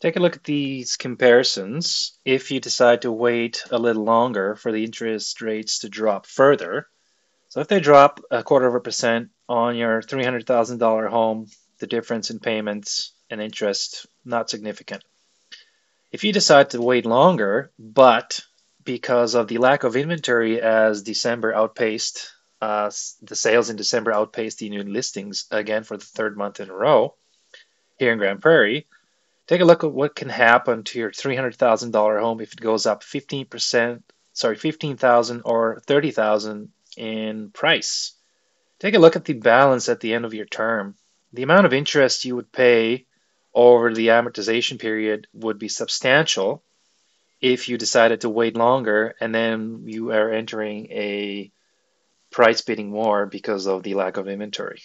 Take a look at these comparisons. If you decide to wait a little longer for the interest rates to drop further, so if they drop a quarter of a percent on your $300,000 home, the difference in payments and interest not significant. If you decide to wait longer, but because of the lack of inventory as December outpaced uh, the sales in December outpaced the new listings again for the third month in a row here in Grande Prairie, Take a look at what can happen to your $300,000 home if it goes up 15%, sorry, 15,000 or 30,000 in price. Take a look at the balance at the end of your term. The amount of interest you would pay over the amortization period would be substantial if you decided to wait longer and then you are entering a price bidding war because of the lack of inventory.